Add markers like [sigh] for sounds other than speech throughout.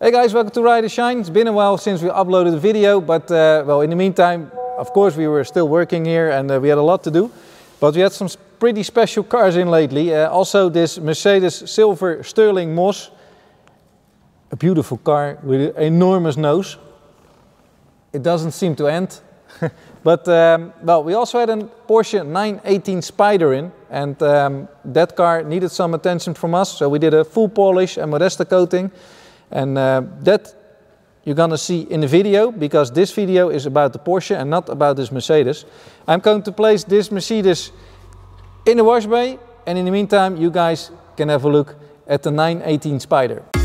Hey guys, welcome to Ride and Shine. It's been a while since we uploaded a video, but uh, well, in the meantime, of course, we were still working here and uh, we had a lot to do. But we had some pretty special cars in lately. Uh, also, this Mercedes Silver Stirling Moss, a beautiful car with an enormous nose. It doesn't seem to end. [laughs] but um, well, we also had a Porsche 918 Spyder in, and um, that car needed some attention from us. So we did a full polish and Modesta coating. And uh, that you're gonna see in the video because this video is about the Porsche and not about this Mercedes. I'm going to place this Mercedes in the wash bay and in the meantime you guys can have a look at the 918 Spyder.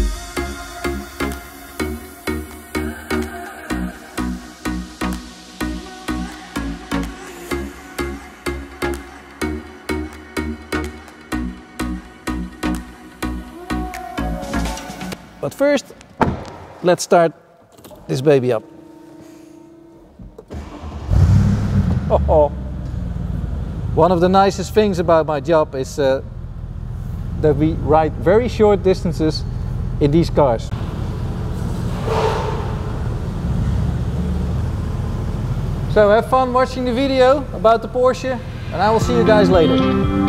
But first, let's start this baby up. Oh, One of the nicest things about my job is uh, that we ride very short distances in these cars. So have fun watching the video about the Porsche and I will see you guys later.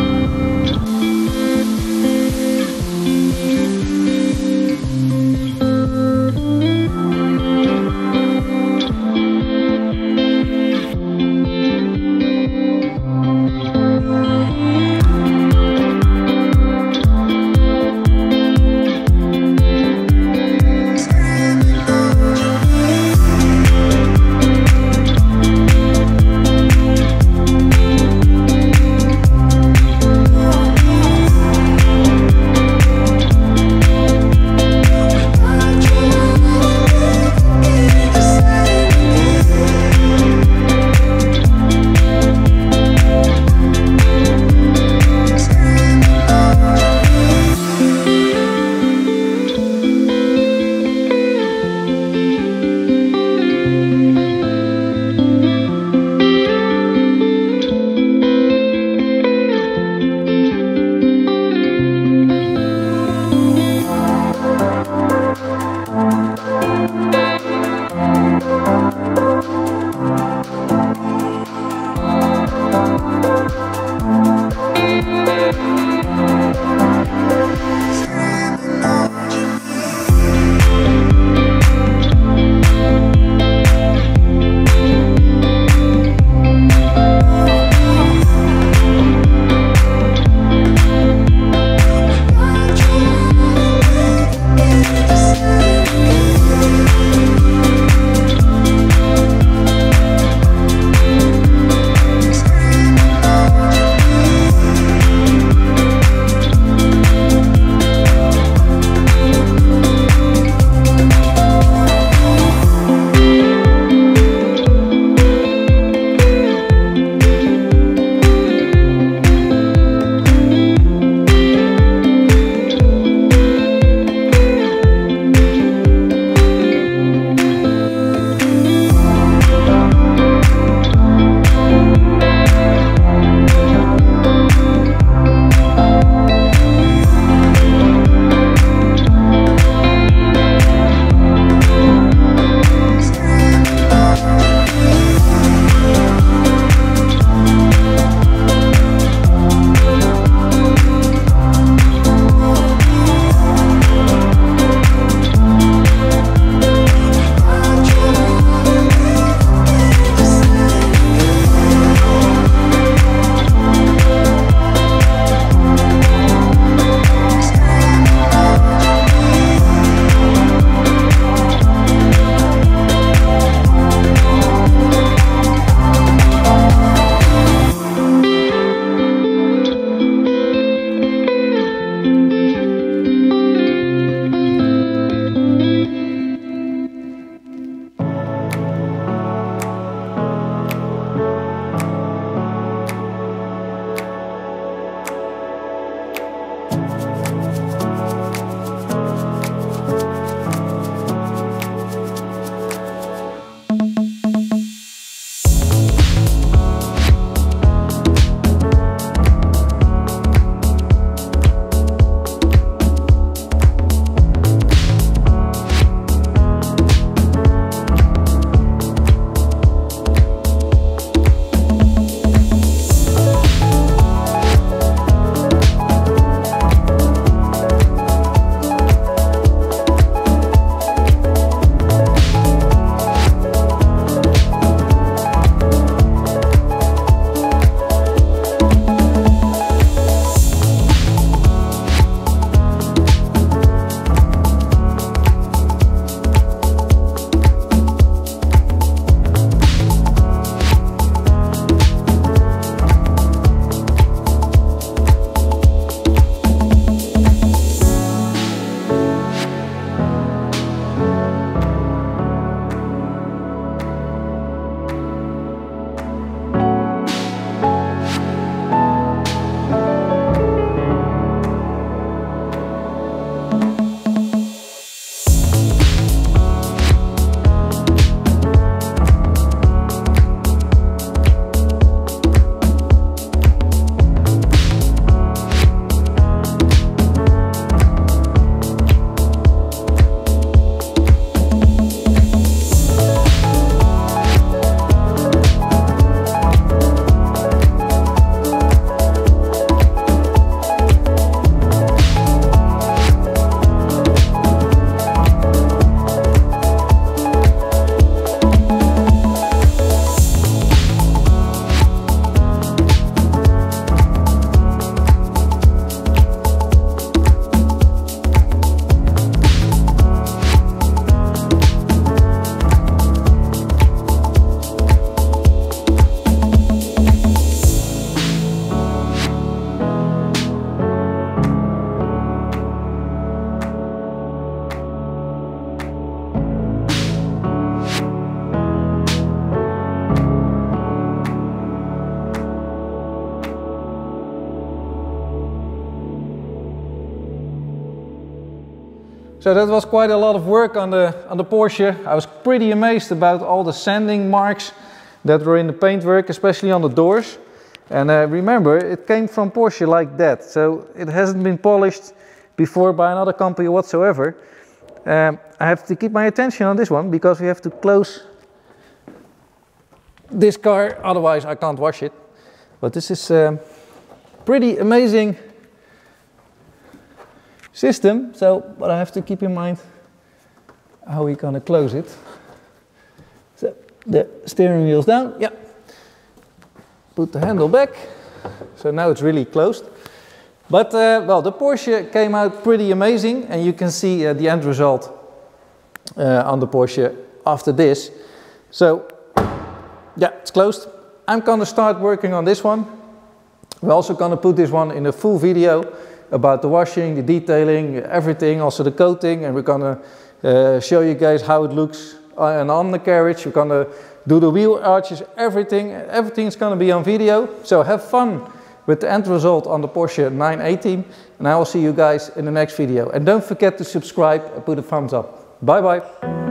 So that was quite a lot of work on the, on the Porsche. I was pretty amazed about all the sanding marks that were in the paintwork, especially on the doors. And uh, remember, it came from Porsche like that. So it hasn't been polished before by another company whatsoever. Um, I have to keep my attention on this one because we have to close this car, otherwise I can't wash it. But this is um, pretty amazing system. So, but I have to keep in mind how we're gonna close it. So the steering wheel's down, yeah. Put the handle back. So now it's really closed. But uh, well, the Porsche came out pretty amazing and you can see uh, the end result uh, on the Porsche after this. So yeah, it's closed. I'm gonna start working on this one. We're also gonna put this one in a full video about the washing, the detailing, everything, also the coating, and we're gonna uh, show you guys how it looks on, on the carriage. We're gonna do the wheel arches, everything. Everything's gonna be on video. So have fun with the end result on the Porsche 918 and I will see you guys in the next video. And don't forget to subscribe and put a thumbs up. Bye bye.